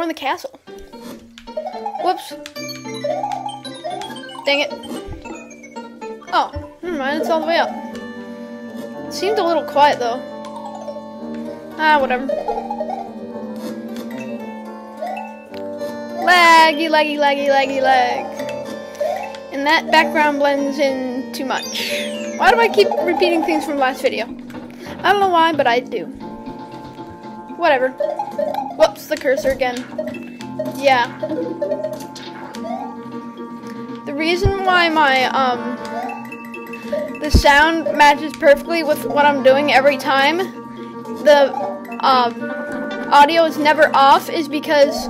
More in the castle. Whoops. Dang it. Oh, never mind, it's all the way up. It seemed a little quiet though. Ah, whatever. Laggy, laggy, laggy, laggy, lag. And that background blends in too much. Why do I keep repeating things from last video? I don't know why, but I do. Whatever. The cursor again. Yeah. The reason why my, um, the sound matches perfectly with what I'm doing every time, the, um, audio is never off is because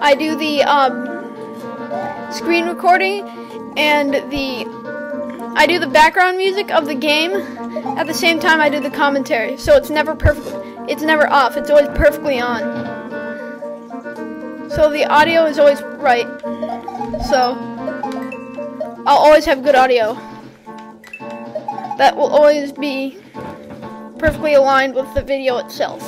I do the, um, screen recording and the I do the background music of the game at the same time I do the commentary. So it's never perfect. It's never off. It's always perfectly on. So the audio is always right. So I'll always have good audio. That will always be perfectly aligned with the video itself.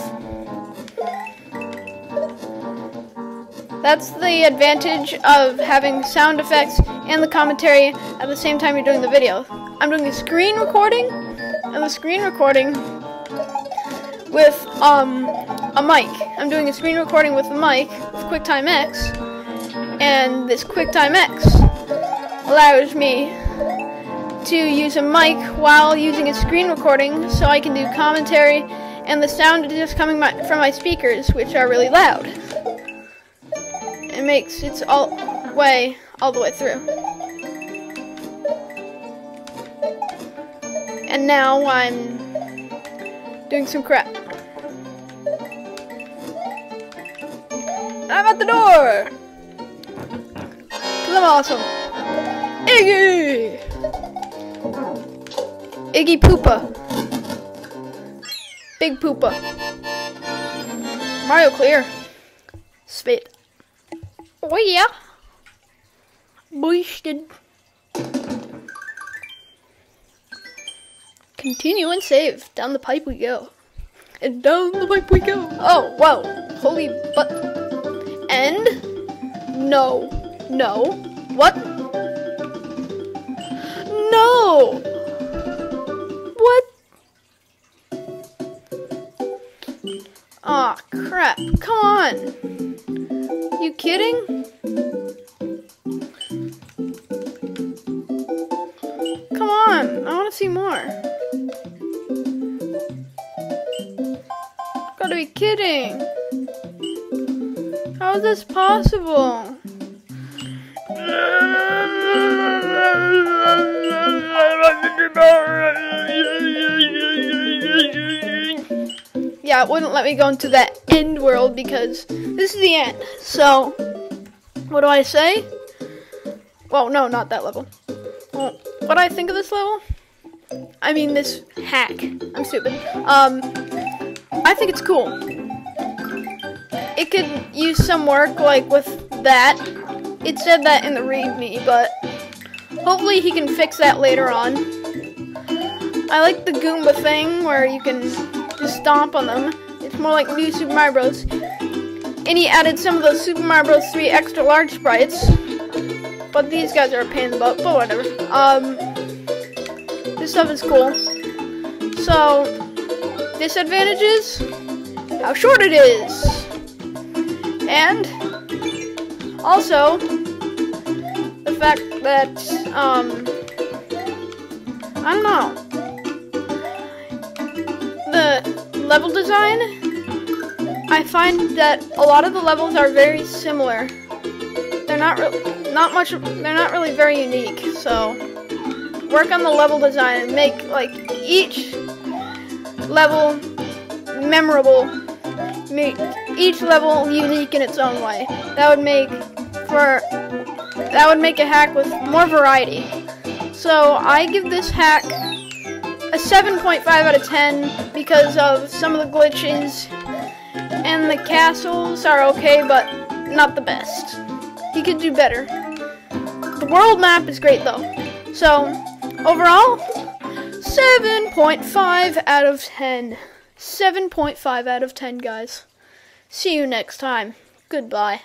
That's the advantage of having sound effects and the commentary at the same time you're doing the video. I'm doing the screen recording and the screen recording with um, a mic. I'm doing a screen recording with a mic with QuickTime X, and this QuickTime X allows me to use a mic while using a screen recording so I can do commentary and the sound is just coming my, from my speakers which are really loud. It makes its all way all the way through. And now I'm doing some crap. I'm at the door! Cause I'm awesome. Iggy! Iggy Poopa. Big Poopa. Mario Clear. Spit. Oh yeah. Boosted. Continue and save. Down the pipe we go. And down the pipe we go. Oh, wow. Holy but. No. No. What? No! What? Aw, oh, crap. Come on. You kidding? Come on. I want to see more. Gotta be kidding. How is this possible? Yeah, it wouldn't let me go into that end world because this is the end. So, what do I say? Well, no, not that level. Well, what do I think of this level? I mean, this hack. I'm stupid. Um, I think it's cool. It could use some work, like, with that. It said that in the readme, but hopefully he can fix that later on. I like the Goomba thing, where you can just stomp on them. It's more like new Super Mario Bros. And he added some of those Super Mario Bros. 3 extra large sprites. But these guys are a pain in the butt, but whatever. Um, this stuff is cool. So, disadvantages, how short it is. And, also, the fact that, um, I don't know. The level design, I find that a lot of the levels are very similar. They're not not much, they're not really very unique, so work on the level design and make, like, each level memorable, make each level unique in its own way. That would make for, that would make a hack with more variety. So, I give this hack a 7.5 out of 10 because of some of the glitches, and the castles are okay, but not the best. He could do better. The world map is great though. So, overall, 7.5 out of 10. 7.5 out of 10, guys. See you next time. Goodbye.